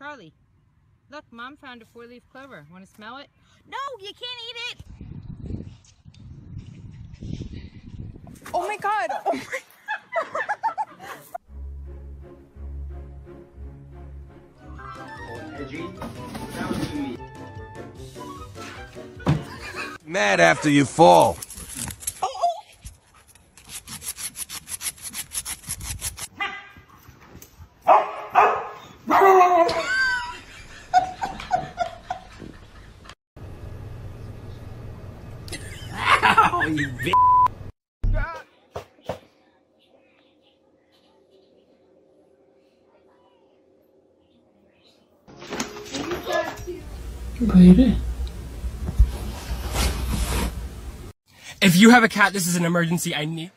Charlie. Look, Mom found a four-leaf clover. Want to smell it? No, you can't eat it! Oh my god! Oh my Mad after you fall. now, you. If you have a cat, this is an emergency. I need.